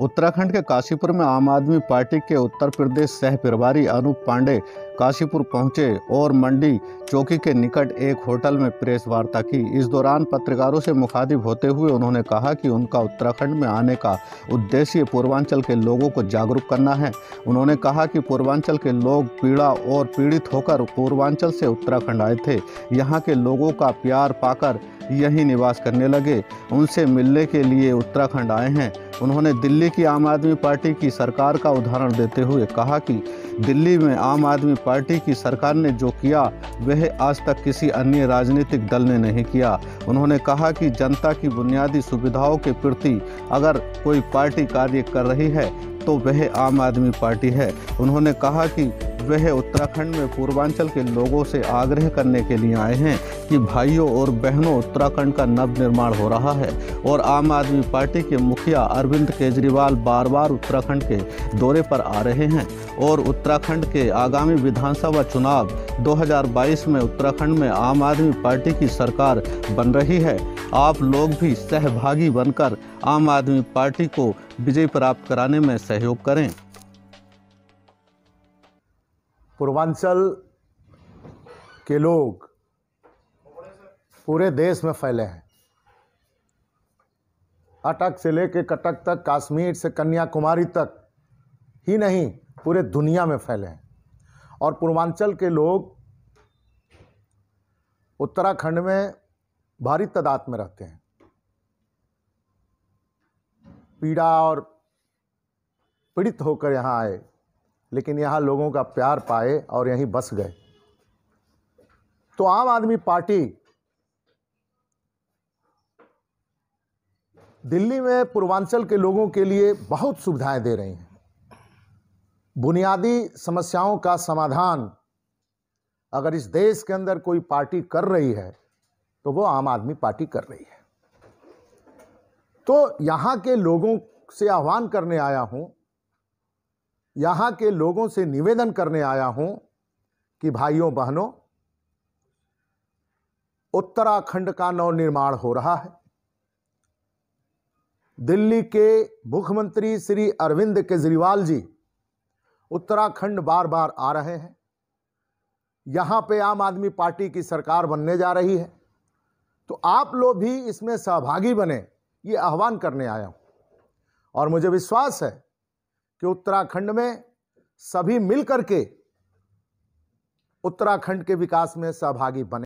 उत्तराखंड के काशीपुर में आम आदमी पार्टी के उत्तर प्रदेश सह प्रभारी अनूप पांडे काशीपुर पहुँचे और मंडी चौकी के निकट एक होटल में प्रेस वार्ता की। इस दौरान पत्रकारों से मुखातिब होते हुए उन्होंने कहा कि उनका उत्तराखंड में आने का उद्देश्य पूर्वांचल के लोगों को जागरूक करना है। उन्होंने कहा कि पूर्वांचल के लोग पीड़ा और पीड़ित होकर पूर्वांचल से उत्तराखंड आए थे। यहाँ के लोगों का प्यार पाकर यहीं निवास करने लगे। उनसे मिलने के लिए उत्तराखंड आए हैं। उन्होंने दिल्ली की आम आदमी पार्टी की सरकार का उदाहरण देते हुए कहा कि दिल्ली में आम आदमी पार्टी की सरकार ने जो किया, वह आज तक किसी अन्य राजनीतिक दल ने नहीं किया। उन्होंने कहा कि जनता की बुनियादी सुविधाओं के प्रति अगर कोई पार्टी कार्य कर रही है तो वह आम आदमी पार्टी है। उन्होंने कहा कि वह उत्तराखंड में पूर्वांचल के लोगों से आग्रह करने के लिए आए हैं कि भाइयों और बहनों, उत्तराखंड का नव निर्माण हो रहा है और आम आदमी पार्टी के मुखिया अरविंद केजरीवाल बार बार उत्तराखंड के दौरे पर आ रहे हैं और उत्तराखंड के आगामी विधानसभा चुनाव 2022 में उत्तराखंड में आम आदमी पार्टी की सरकार बन रही है। आप लोग भी सहभागी बनकर आम आदमी पार्टी को विजय प्राप्त कराने में सहयोग करें। पूर्वांचल के लोग पूरे देश में फैले हैं। अटक से लेके कटक तक, कश्मीर से कन्याकुमारी तक ही नहीं, पूरे दुनिया में फैले हैं। और पूर्वांचल के लोग उत्तराखंड में भारी तादाद में रहते हैं। पीड़ा और पीड़ित होकर यहाँ आए। लेकिन यहाँ लोगों का प्यार पाए और यहीं बस गए। तो आम आदमी पार्टी दिल्ली में पूर्वांचल के लोगों के लिए बहुत सुविधाएँ दे रही हैं। बुनियादी समस्याओं का समाधान अगर इस देश के अंदर कोई पार्टी कर रही है तो वो आम आदमी पार्टी कर रही है। तो यहाँ के लोगों से आह्वान करने आया हूँ यहाँ के लोगों से निवेदन करने आया हूँ कि भाइयों बहनों, उत्तराखंड का नवनिर्माण हो रहा है। दिल्ली के मुख्यमंत्री श्री अरविंद केजरीवाल जी उत्तराखंड बार बार आ रहे हैं। यहाँ पे आम आदमी पार्टी की सरकार बनने जा रही है। तो आप लोग भी इसमें सहभागी बने, ये आह्वान करने आया हूँ। और मुझे विश्वास है कि उत्तराखंड में सभी मिलकर के उत्तराखंड के विकास में सहभागी बने।